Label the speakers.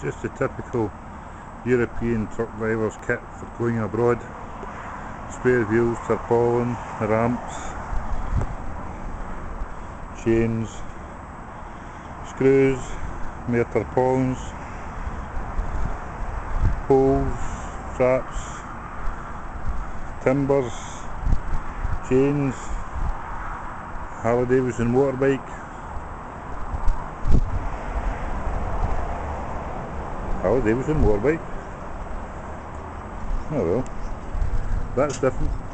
Speaker 1: just a typical European truck driver's kit for going abroad. Spare wheels, tarpaulin, ramps, chains, screws, more tarpaulins, poles, traps, timbers, chains, Harley Davidson motorbike, Harley Davidson motorbike. Oh well, that's different.